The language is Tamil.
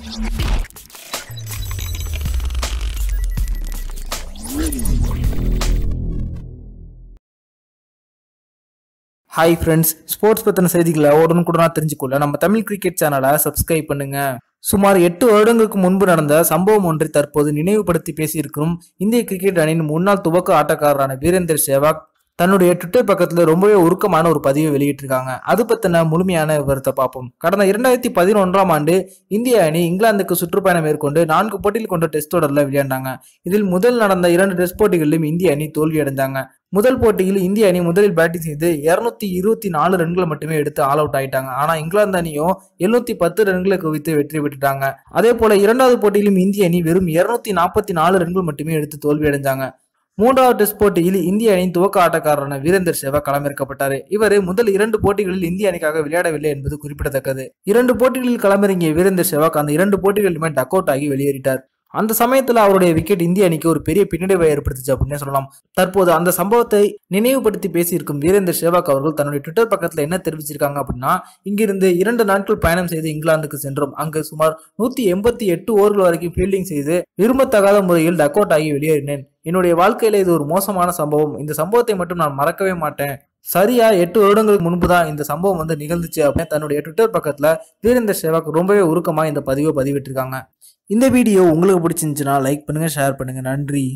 ஹாய் ஃப்ரெண்ட்ஸ் ஸ்போர்ட்ஸ் பற்றின செய்திகளை உடனுக்குடனாக தெரிஞ்சுக்கொள்ள நம்ம தமிழ் கிரிக்கெட் சேனலை சப்ஸ்கிரைப் பண்ணுங்க. சுமார் எட்டு வருடங்களுக்கு முன்பு நடந்த சம்பவம் ஒன்றை தற்போது நினைவுபடுத்தி பேசியிருக்கும் இந்திய கிரிக்கெட் அணியின் முன்னாள் துவக்க ஆட்டக்காரரான வீரேந்தர் சேவாக் தன்னுடைய ட்விட்டர் பக்கத்துல ரொம்பவே உருக்கமான ஒரு பதிவை வெளியிட்டிருக்காங்க. அது பத்தின முழுமையான விவரத்தை பார்ப்போம். கடந்த இரண்டாயிரத்தி பதினொன்றாம் ஆண்டு இந்திய அணி இங்கிலாந்துக்கு சுற்றுப்பயணம் மேற்கொண்டு நான்கு போட்டியில் கொண்ட டெஸ்ட் தொடரில் விளையாண்டாங்க. இதில் முதல் நடந்த இரண்டு டெஸ்ட் போட்டிகளிலும் இந்திய அணி தோல்வியடைந்தாங்க முதல் போட்டியில் இந்திய அணி முதலில் பேட்டிங் செய்து இருநூத்தி இருபத்தி நாலு ரன்களை மட்டுமே எடுத்து ஆல் அவுட் ஆயிட்டாங்க. ஆனா இங்கிலாந்து அணியும் எழுநூத்தி பத்து ரன்களை குவித்து வெற்றி பெற்றுட்டாங்க. அதே போல இரண்டாவது போட்டியிலும் இந்திய அணி வெறும் இருநூத்தி நாற்பத்தி நாலு ரன்கள் மட்டுமே எடுத்து தோல்வி அடைஞ்சாங்க. மூன்றாவது டெஸ்ட் போட்டியில் இந்திய அணியின் துவக்க ஆட்டக்காரரான வீரேந்தர் சேவா களமிறக்கப்பட்டார். இவர் முதல் இரண்டு போட்டிகளில் இந்திய அணிக்காக விளையாடவில்லை என்பது குறிப்பிடத்தக்கது. இரண்டு போட்டிகளில் களமிறங்கிய வீரேந்தர் சேவாக் அந்த இரண்டு போட்டிகளிலுமே டக் அவுட் ஆகி வெளியேறிட்டார். அந்த சமயத்தில் அவருடைய விக்கெட் இந்திய அணிக்கு ஒரு பெரிய பின்னடைவை ஏற்படுத்துச்சு அப்படின்னே சொல்லலாம். தற்போது அந்த சம்பவத்தை நினைவுபடுத்தி பேசியிருக்கும் வீரேந்தர் சேவாக் அவர்கள் தன்னுடைய ட்விட்டர் பக்கத்தில் என்ன தெரிவிச்சிருக்காங்க அப்படின்னா இங்கிருந்து இரண்டு நாட்கள் பயணம் செய்து இங்கிலாந்துக்கு சென்றோம். அங்கு சுமார் நூத்தி எண்பத்தி எட்டு ஓவர்கள் வரைக்கும் ஃபீல்டிங் செய்து விரும்பத்தகாத முறையில் டக் அவுட் ஆகி வெளியேறினேன். என்னுடைய வாழ்க்கையில இது ஒரு மோசமான சம்பவம். இந்த சம்பவத்தை மட்டும் நான் மறக்கவே மாட்டேன். சரியா எட்டு வருடங்களுக்கு முன்பு தான் இந்த சம்பவம் வந்து நிகழ்ந்துச்சு அப்படின்னு தன்னுடைய ட்விட்டர் பக்கத்தில் வீரேந்தர் சேவாக் ரொம்பவே உருக்கமாக இந்த பதிவை பதிவிட்டிருக்காங்க. இந்த வீடியோ உங்களுக்கு பிடிச்சிருந்துச்சுன்னா லைக் பண்ணுங்கள் ஷேர் பண்ணுங்கள் நன்றி.